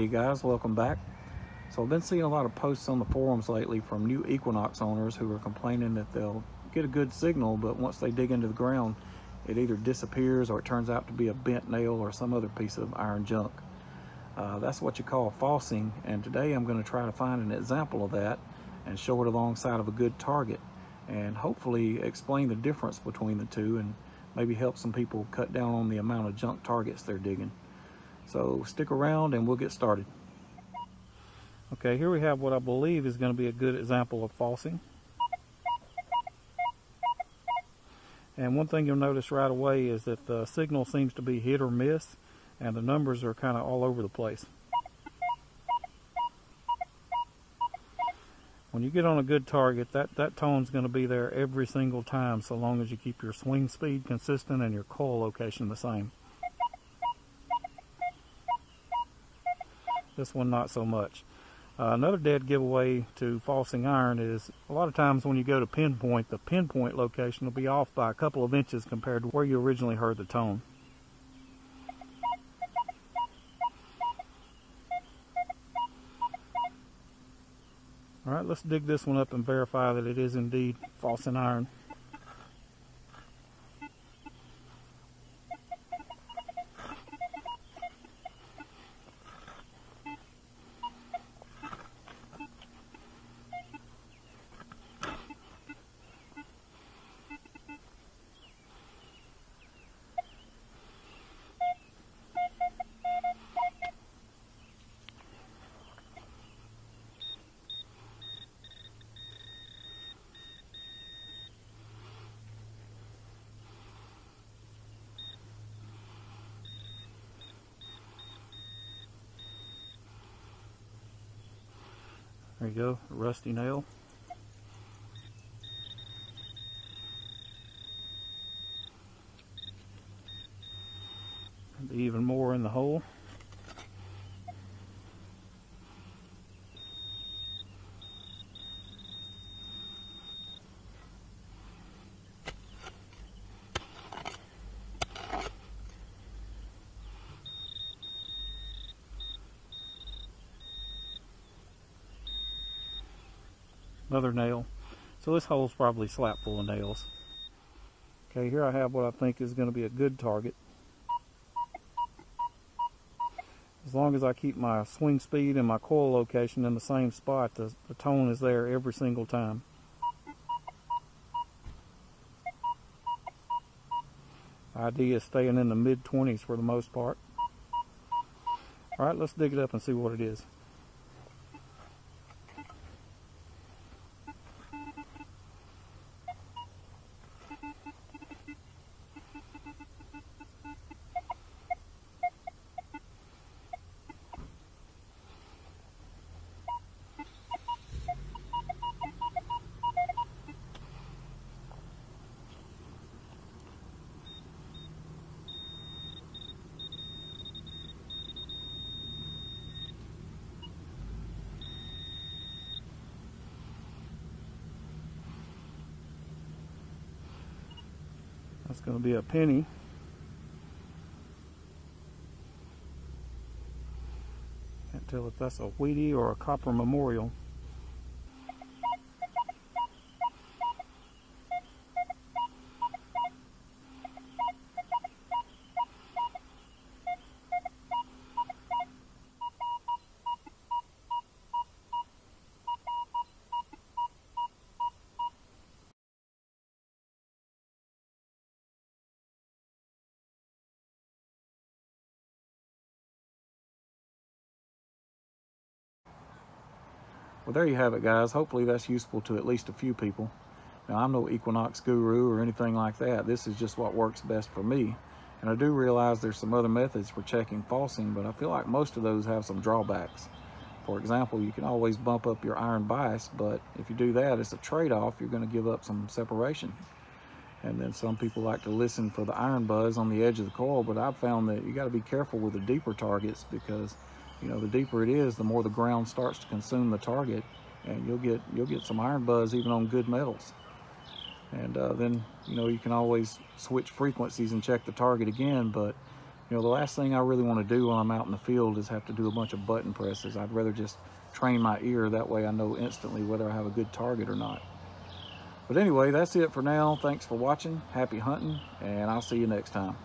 Hey guys, welcome back. So I've been seeing a lot of posts on the forums lately from new Equinox owners who are complaining that they'll get a good signal, but once they dig into the ground, it either disappears or it turns out to be a bent nail or some other piece of iron junk. Uh, that's what you call falsing, and today I'm going to try to find an example of that and show it alongside of a good target and hopefully explain the difference between the two and maybe help some people cut down on the amount of junk targets they're digging. So stick around and we'll get started. Okay, here we have what I believe is going to be a good example of falsing. And one thing you'll notice right away is that the signal seems to be hit or miss and the numbers are kind of all over the place. When you get on a good target, that, that tone's going to be there every single time so long as you keep your swing speed consistent and your coil location the same. This one not so much. Uh, another dead giveaway to falsing iron is a lot of times when you go to pinpoint, the pinpoint location will be off by a couple of inches compared to where you originally heard the tone. All right, let's dig this one up and verify that it is indeed falsing iron. There you go, rusty nail. Even more in the hole. Another nail. So this hole's probably slap full of nails. Okay, here I have what I think is going to be a good target. As long as I keep my swing speed and my coil location in the same spot, the, the tone is there every single time. ID is staying in the mid 20s for the most part. Alright, let's dig it up and see what it is. That's going to be a penny. Can't tell if that's a Wheatie or a copper memorial. Well, there you have it, guys. Hopefully that's useful to at least a few people. Now, I'm no Equinox guru or anything like that. This is just what works best for me. And I do realize there's some other methods for checking falsing, but I feel like most of those have some drawbacks. For example, you can always bump up your iron bias, but if you do that, it's a trade-off. You're going to give up some separation. And then some people like to listen for the iron buzz on the edge of the coil, but I've found that you got to be careful with the deeper targets because you know, the deeper it is, the more the ground starts to consume the target and you'll get you'll get some iron buzz even on good metals. And uh, then, you know, you can always switch frequencies and check the target again, but You know, the last thing I really want to do when I'm out in the field is have to do a bunch of button presses. I'd rather just train my ear. That way I know instantly whether I have a good target or not. But anyway, that's it for now. Thanks for watching. Happy hunting, and I'll see you next time.